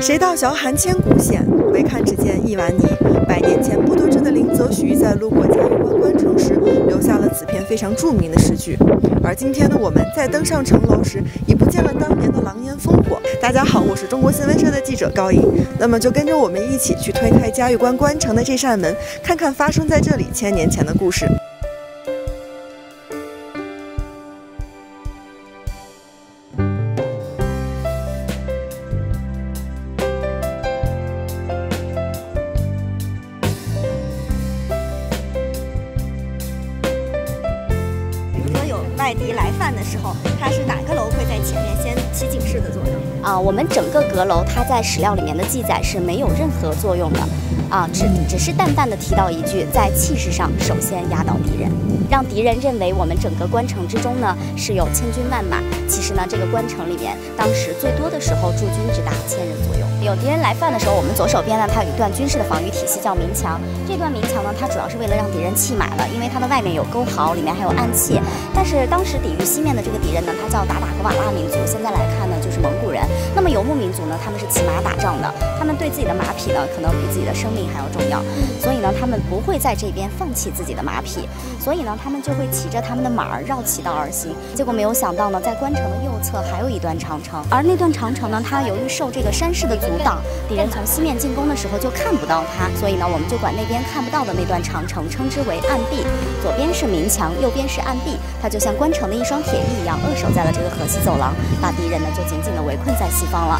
谁道小寒千古险，唯看只见一碗泥。百年前不得志的林则徐在路过嘉峪关关城时，留下了此篇非常著名的诗句。而今天的我们在登上城楼时，已不见了当年的狼烟烽火。大家好，我是中国新闻社的记者高颖，那么就跟着我们一起去推开嘉峪关关城的这扇门，看看发生在这里千年前的故事。外敌来犯的时候，它是哪个楼会在前面先起警示的作用？啊，我们整个阁楼它在史料里面的记载是没有任何作用的，啊，只只是淡淡的提到一句，在气势上首先压倒敌人，让敌人认为我们整个关城之中呢是有千军万马。其实呢，这个关城里面当时最多的时候驻军只达千人左右。有敌人来犯的时候，我们左手边呢它有一段军事的防御体系叫明墙，这段明墙呢它主要是为了让敌人弃马的，因为它的外面有沟壕，里面还有暗器。但是当时抵御西面的这个敌人呢，他叫达达格瓦拉民族，现在来看呢就是蒙古人。民族呢，他们是骑马打仗的，他们对自己的马匹呢，可能比自己的生命还要重要，所以呢，他们不会在这边放弃自己的马匹，所以呢，他们就会骑着他们的马儿绕骑道而行。结果没有想到呢，在关城的右侧还有一段长城，而那段长城呢，它由于受这个山势的阻挡，敌人从西面进攻的时候就看不到它，所以呢，我们就管那边看不到的那段长城称之为暗壁。左边是明墙，右边是暗壁，它就像关城的一双铁翼一样，扼守在了这个河西走廊，把敌人呢就紧紧地围困在。西方了。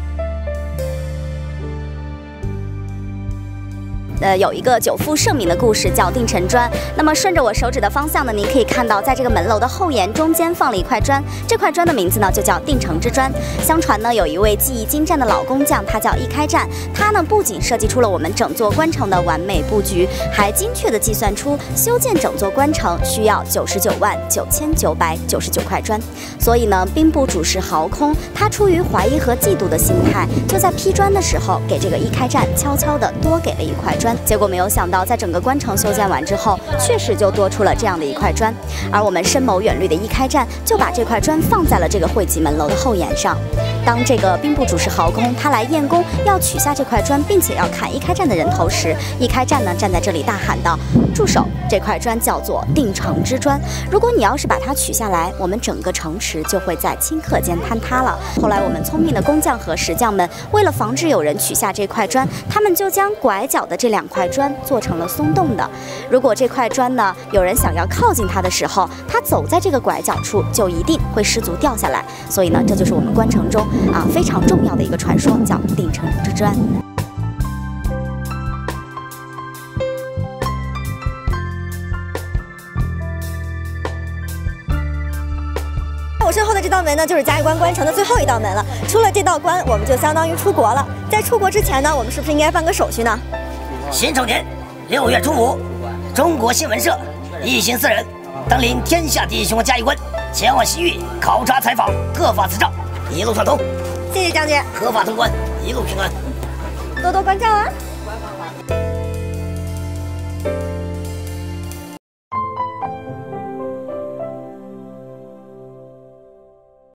呃，有一个久负盛名的故事叫定城砖。那么顺着我手指的方向呢，您可以看到，在这个门楼的后檐中间放了一块砖，这块砖的名字呢就叫定城之砖。相传呢，有一位技艺精湛的老工匠，他叫易开战，他呢不仅设计出了我们整座关城的完美布局，还精确的计算出修建整座关城需要九十九万九千九百九十九块砖。所以呢，兵部主事豪空，他出于怀疑和嫉妒的心态，就在批砖的时候，给这个易开战悄悄的多给了一块砖。结果没有想到，在整个关城修建完之后，确实就多出了这样的一块砖。而我们深谋远虑的一开战，就把这块砖放在了这个汇集门楼的后檐上。当这个兵部主事豪公他来验功，要取下这块砖，并且要砍一开战的人头时，一开战呢站在这里大喊道：“住手！这块砖叫做定城之砖。如果你要是把它取下来，我们整个城池就会在顷刻间坍塌了。”后来我们聪明的工匠和石匠们，为了防止有人取下这块砖，他们就将拐角的这两块砖做成了松动的。如果这块砖呢，有人想要靠近它的时候，他走在这个拐角处，就一定会失足掉下来。所以呢，这就是我们关城中。啊，非常重要的一个传说叫定城之砖。我身后的这道门呢，就是嘉峪关关城的最后一道门了。出了这道关，我们就相当于出国了。在出国之前呢，我们是不是应该办个手续呢？辛丑年六月初五，中国新闻社一行四人登临天下第一雄关嘉峪关，前往西域考察采访，各发此照，一路畅通。谢谢将军合法通关一路平安。多多关照啊。